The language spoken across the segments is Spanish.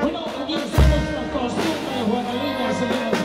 Bueno, aquí estamos con costumbre, Juana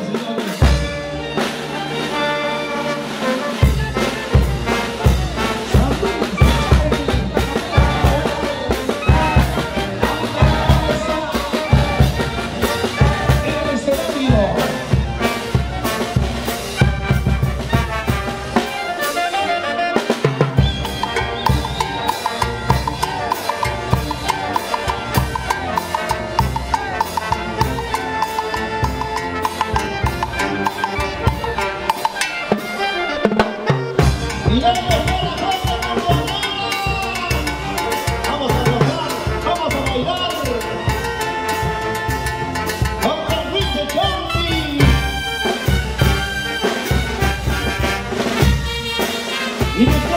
你。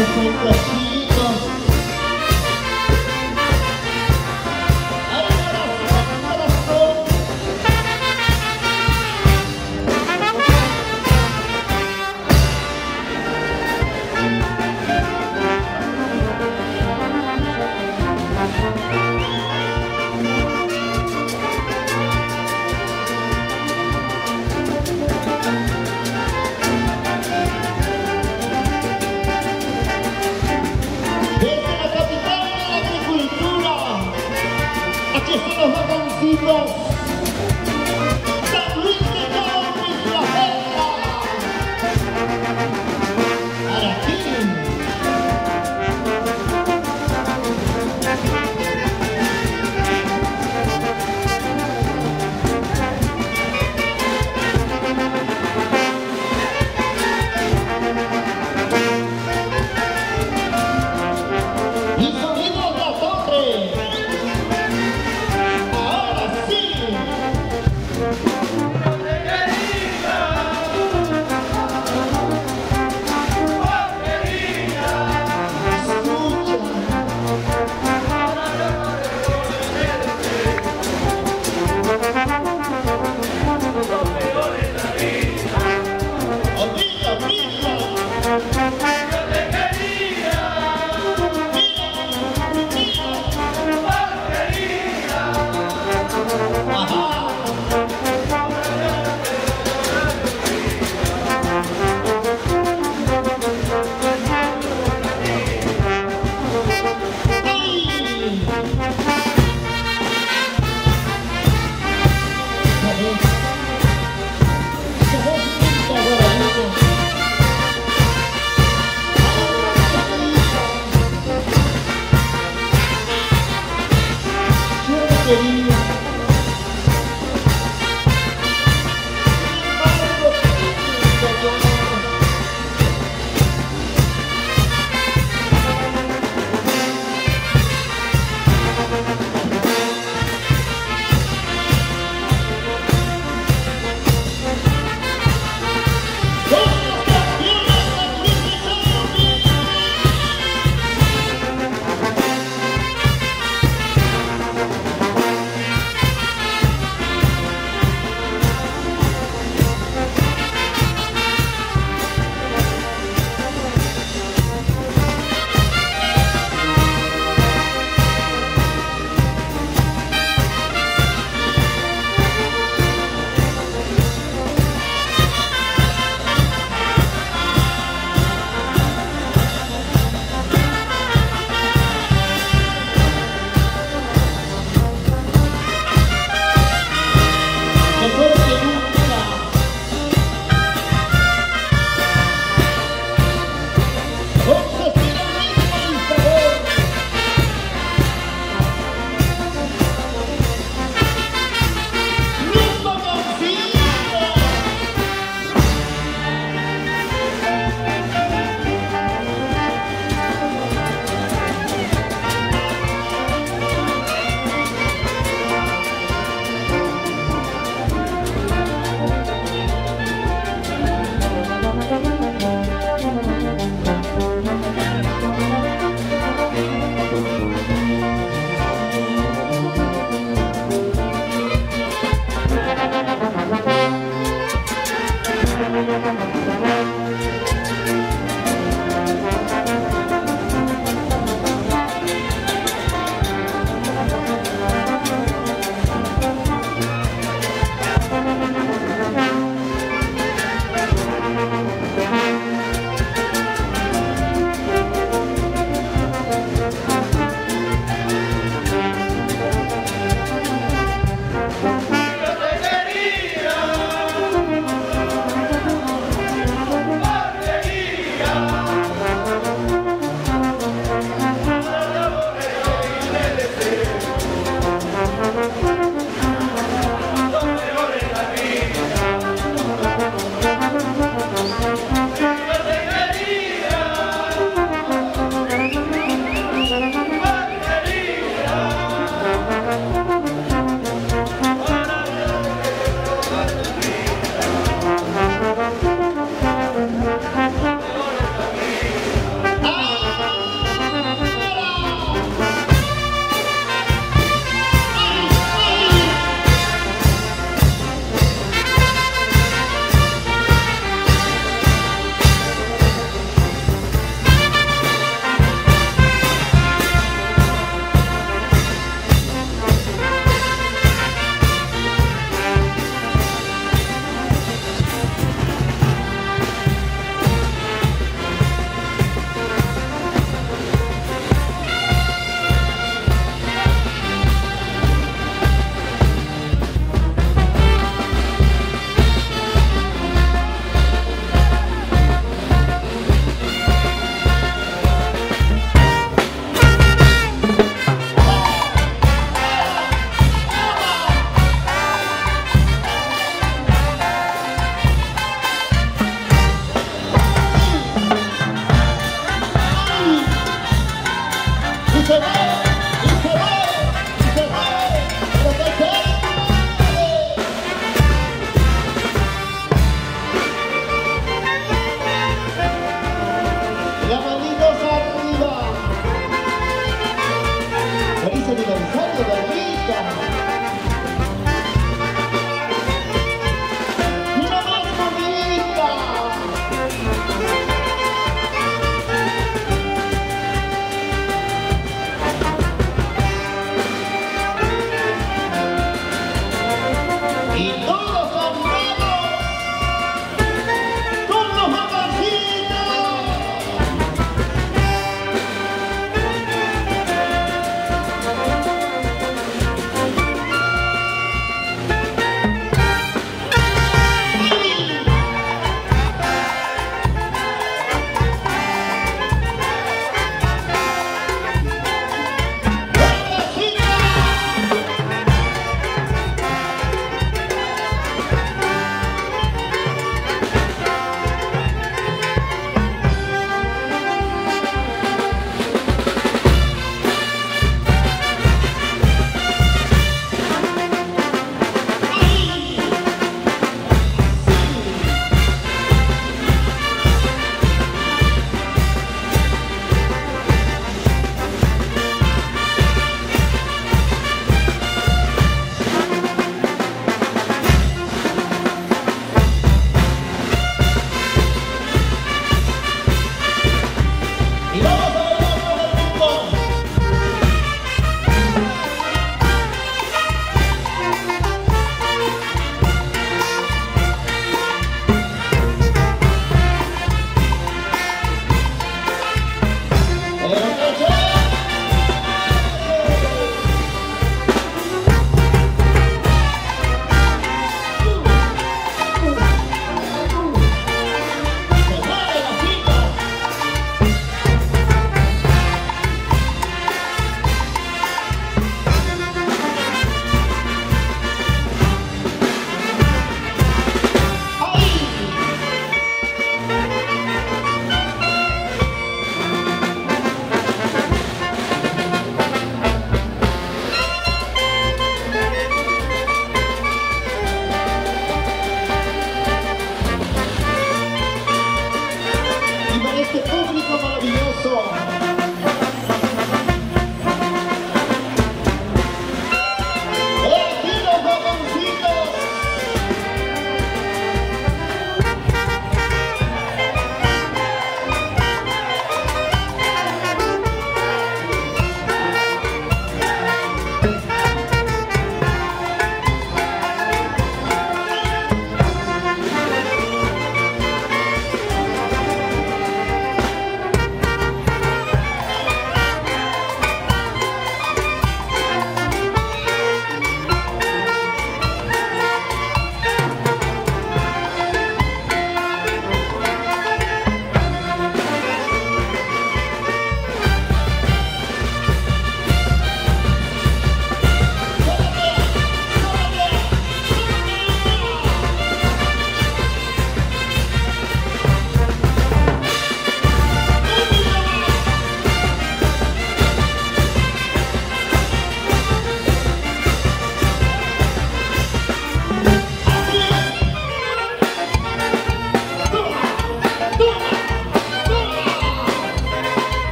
Mua.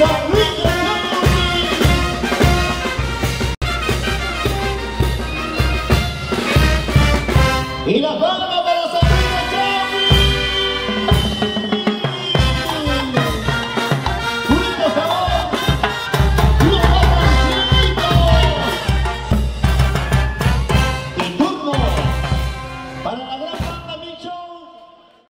The